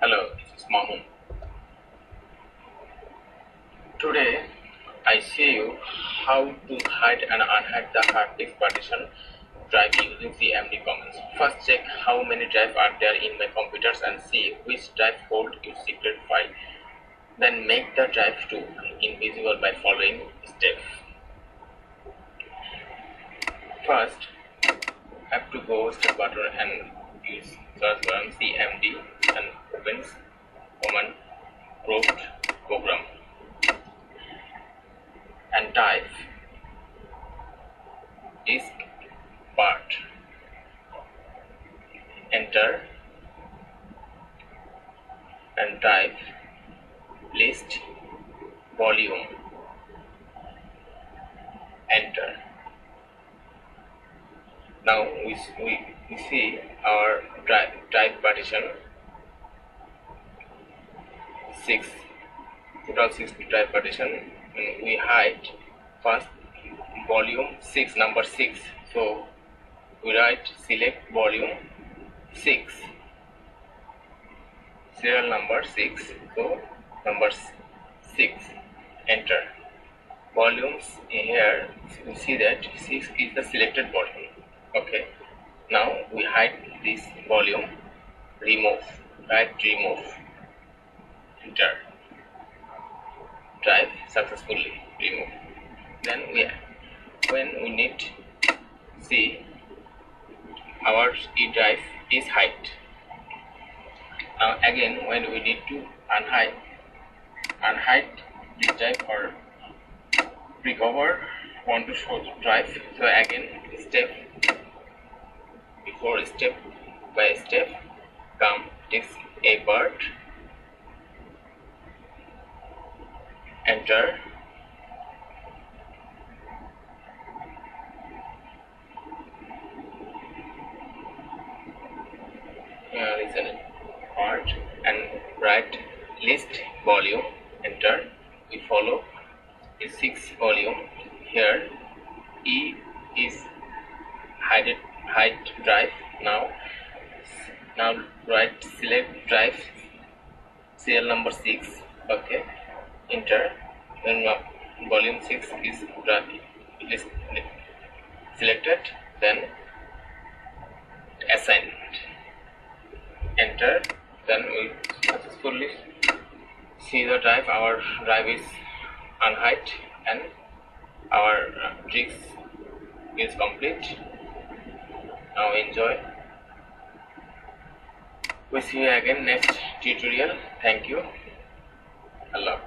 Hello, this is Mamun. Today I show you how to hide and unhide the hard disk partition drive using CMD commands. First check how many drives are there in my computers and see which drive hold your secret file. Then make the drive to invisible by following steps. First, have to go step button and use search button CMD and opens command prompt program and type disk part enter and type list volume. Enter. Now we, we, we see our drive, drive partition. 6 total 6 drive partition. We hide first volume 6 number 6 so we write select volume 6 serial number 6 so number 6 enter. Volumes here you see that 6 is the selected volume. Okay. Now we hide this volume. Remove. Right remove. Enter. Drive successfully. Remove. Then we when we need see our e drive is hide now again when we need to unhide unhide this drive or recover want to show the drive. So again step before step by step come this a part enter is a part and write list volume enter we follow is 6 volume here. E is hide hide drive now. Now write select drive serial number 6 okay. Enter then uh, volume 6 is drive list selected then assigned enter then we successfully see the drive our drive is unhide and our uh, disk is complete. Now enjoy. We see you again next tutorial. Thank you. Allah